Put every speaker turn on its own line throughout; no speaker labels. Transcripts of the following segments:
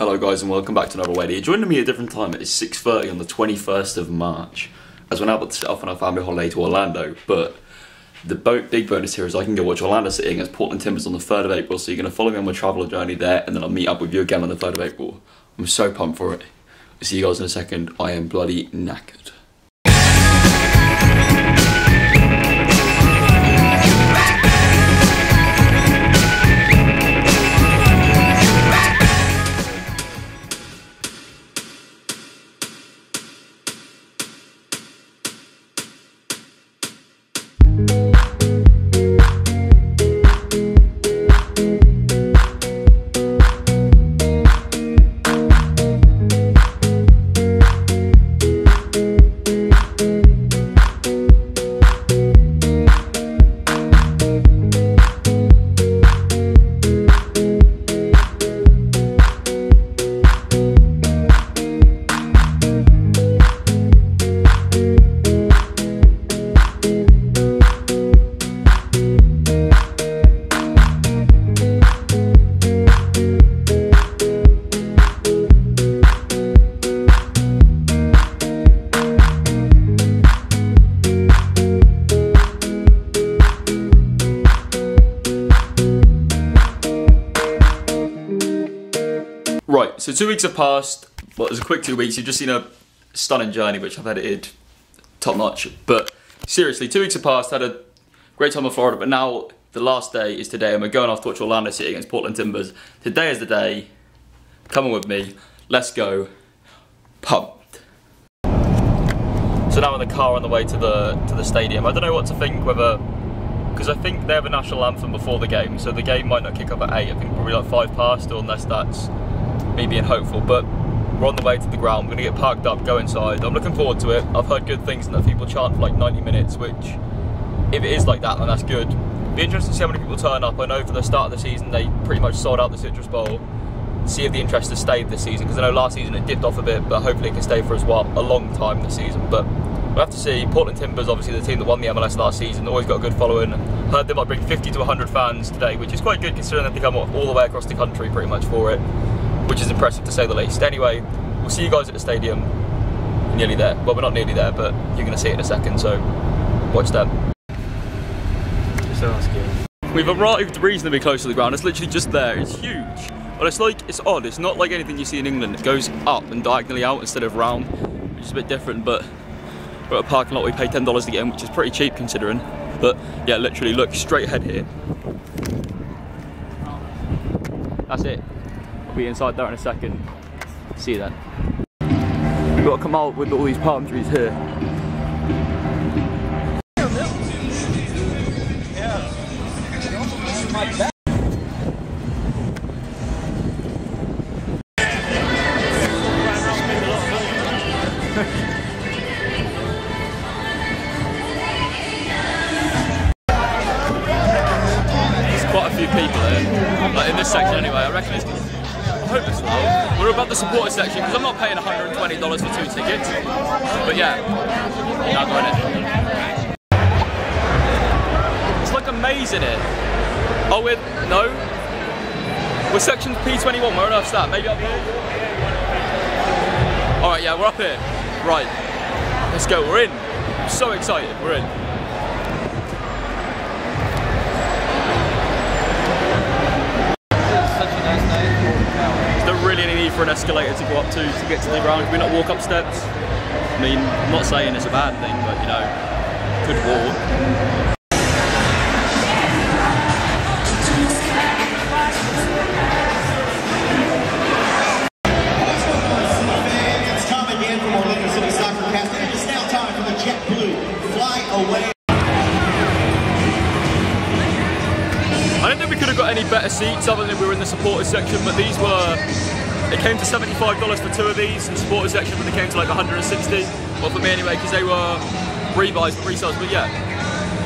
Hello guys and welcome back to another video. Joining me at a different time, it's 6.30 on the 21st of March as we're now about to set off on our family holiday to Orlando, but the big bonus here is I can go watch Orlando City against Portland Timbers on the 3rd of April, so you're going to follow me on my travel journey there and then I'll meet up with you again on the 3rd of April. I'm so pumped for it. See you guys in a second. I am bloody knackered. So two weeks have passed. Well, it was a quick two weeks. You've just seen a stunning journey, which I've edited top notch. But seriously, two weeks have passed. Had a great time in Florida, but now the last day is today, and we're going off to watch Orlando City against Portland Timbers. Today is the day. Come on with me. Let's go. Pumped. So now in the car on the way to the to the stadium. I don't know what to think. Whether because I think they have a national anthem before the game, so the game might not kick off at eight. I think probably like five past, or unless that's me being hopeful, but we're on the way to the ground. We're gonna get parked up, go inside. I'm looking forward to it. I've heard good things and that people chant for like 90 minutes, which if it is like that, then that's good. Be interested to see how many people turn up. I know for the start of the season they pretty much sold out the Citrus Bowl. See if the interest has stayed this season because I know last season it dipped off a bit, but hopefully it can stay for as well a long time this season. But we'll have to see. Portland Timbers, obviously the team that won the MLS last season, always got a good following. Heard they might bring 50 to 100 fans today, which is quite good considering that they come all the way across the country pretty much for it which is impressive to say the least. Anyway, we'll see you guys at the stadium. Nearly there. Well, we're not nearly there, but you're going to see it in a second, so watch them.
So asking.
We've arrived reasonably close to the ground. It's literally just there. It's huge. But it's like, it's odd. It's not like anything you see in England. It goes up and diagonally out instead of round, which is a bit different, but we're at a parking lot we pay $10 to get in, which is pretty cheap considering. But yeah, literally look straight ahead here. That's it. Be inside there in a second. See you then. We've got to come out with all these palm trees here. There's the supporter section because I'm not paying $120 for two tickets. But yeah, now going in. It's like a maze in it. Oh, we're, no. We're section P21, where on earth's that? Maybe up here? Alright, yeah, we're up here. Right, let's go, we're in. I'm so excited, we're in. Really any need for an escalator to go up to to get to the ground. Can we not walk up steps? I mean, I'm not saying it's a bad thing, but you know, could walk.
It's Tom again from Orlando City Soccer Cast. It is now time for the JetBlue Fly Away.
I don't think we could have got any better seats other than we were in the supporters section, but these were. It came to $75 for two of these the supporters section, but they came to like 160. Well, for me anyway, because they were rebuys, pre-sales. But yeah,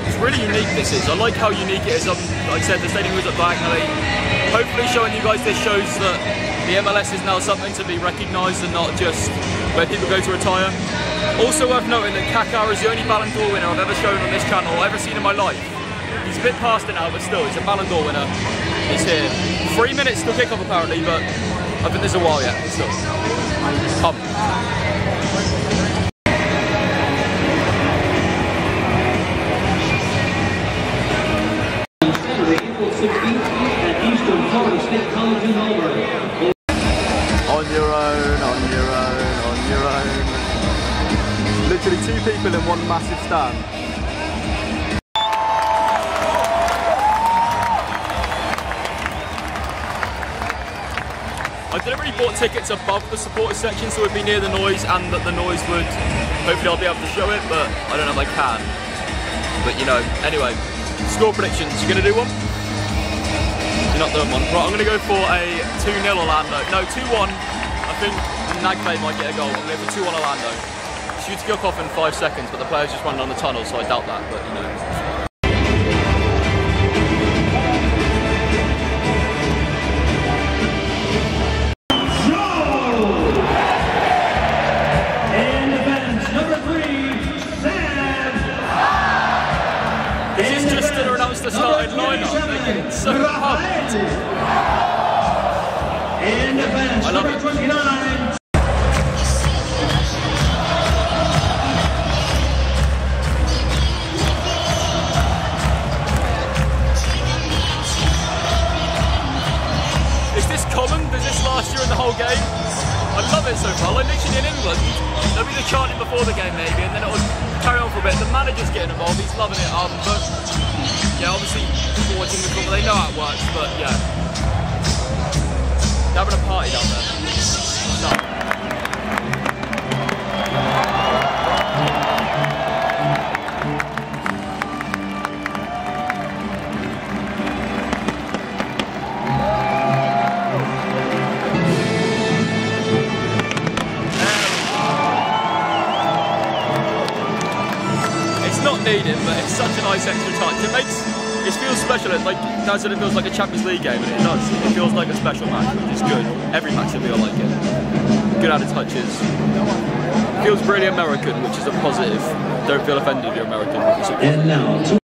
it's really unique. This is. I like how unique it is. Um, like I said, the stadium was at diagonally. Hopefully, showing you guys this shows that the MLS is now something to be recognised and not just where people go to retire. Also worth noting that Kaká is the only Ballon d'Or winner I've ever shown on this channel, or ever seen in my life. He's a bit past it now, but still, he's a Ballon d'Or winner. He's here. Three minutes till kickoff apparently, but I think there's a while yet. Tickets above the supporter section so it would be near the noise and that the noise would, hopefully I'll be able to show it, but I don't know if I can. But you know, anyway, score predictions, you gonna do one? You're not doing one. Right, I'm gonna go for a 2-0 Orlando. No, 2-1. I think Nagbe might get a goal. I'm going for 2-1 Orlando. Shoots off in five seconds, but the player's just running on the tunnel, so I doubt that, but you know. In the whole game? I love it so far. Like literally in England, there'll be the chanting before the game maybe, and then it'll carry on for a bit. The manager's getting involved. He's loving it. Um, but yeah, obviously people watching the football, they know how it works. But yeah, they're having a party down there. So, It's not needed, but it's such a nice extra touch. It makes it feels special. It like that's what it feels like a Champions League game, and it does. It feels like a special match, which is good. Every match will feel like it. Good added touches. Feels really American, which is a positive. Don't feel offended if you're American.
And now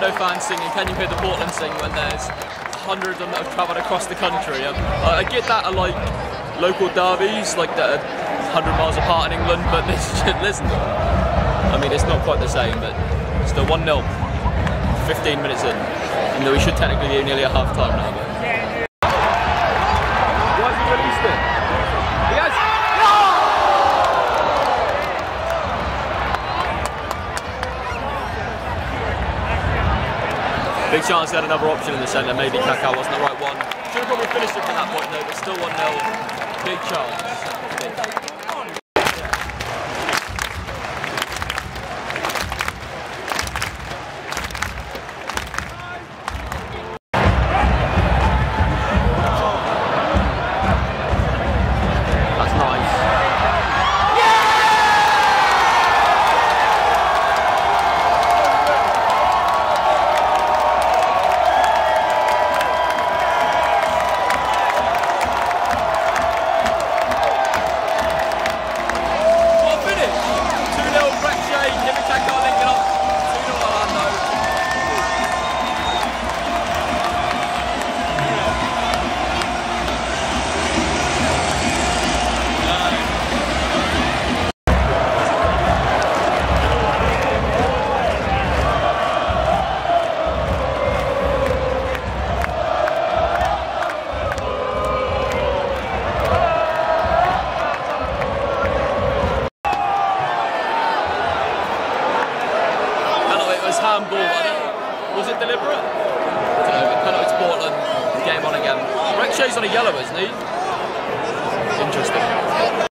Orlando fans singing. Can you hear the Portland sing when there's hundreds of them that have travelled across the country? Um, I get that at like local derbies, like that are 100 miles apart in England, but this listen. I mean, it's not quite the same, but still 1 0. 15 minutes in. And we should technically be nearly at half time now. But... Why has he released it? He has. Big chance he had another option in the centre. Maybe Kaká wasn't the right one. Should have probably finished it from that point though, but still 1 0. Big chance. It was it deliberate? I don't know. Penalty to Portland. Game on again. Brek Shea's on a yellow, isn't he? Interesting.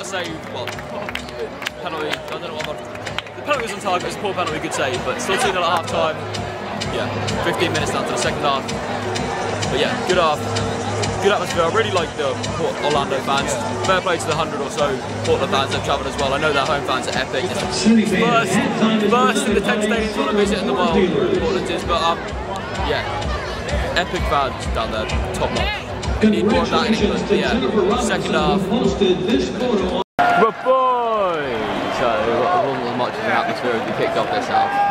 What a save. Well, penalty. I don't know what I'm The penalty was on target. It was a poor penalty. Good save. But still 2 0 at half time. Yeah, 15 minutes down to the second half. But yeah, good half. Good atmosphere. I really like the Port Orlando fans. Fair play to the 100 or so Portland fans that have travelled as well. I know their home fans are epic. First, first in the 10
presented
stadiums want to visit in the world. Portland is, but um, yeah, epic fans down there, top notch. Need more of that in England. But yeah, second half. But boy! So it wasn't as much of an atmosphere as we kicked off this half.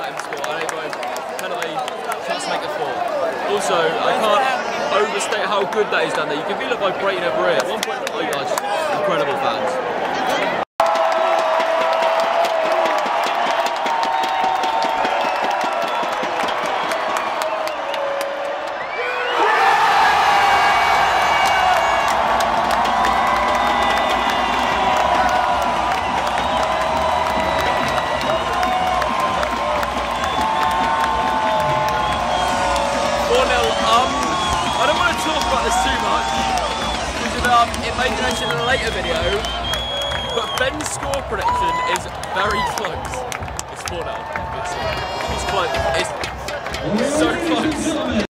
I don't to make. Also, I can't overstate how good that is down there. You can feel it Brayton over here. Incredible fans. 0. Um, I don't want to talk about this too much because um, it may be mentioned in a later video. But Ben's score prediction is very close. It's 4 0. It's, it's close. It's so close.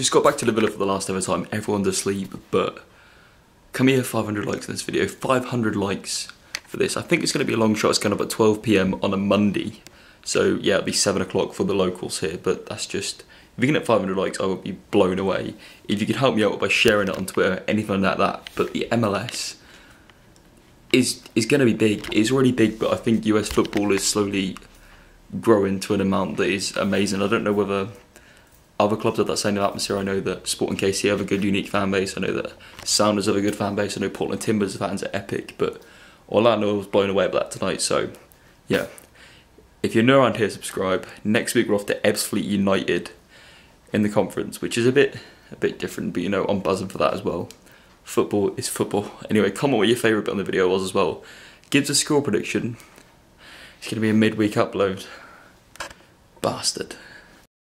Just got back to the villa for the last ever time. Everyone's asleep, but come here, 500 likes in this video. 500 likes for this. I think it's going to be a long shot. It's going up at 12 p.m. on a Monday. So yeah, it'll be 7 o'clock for the locals here, but that's just... If you can get 500 likes, I would be blown away. If you could help me out by sharing it on Twitter, anything like that. But the MLS is is going to be big. It's already big, but I think US football is slowly growing to an amount that is amazing. I don't know whether other clubs have that same atmosphere. I know that Sporting KC have a good, unique fan base. I know that Sounders have a good fan base. I know Portland Timbers fans are epic, but Orlando was blown away by that tonight. So, yeah. If you're new around here, subscribe. Next week we're off to Ebbsfleet United in the conference, which is a bit a bit different, but you know I'm buzzing for that as well. Football is football. Anyway, comment what your favourite bit on the video was as well. Gives a score prediction. It's going to be a midweek upload. Bastard.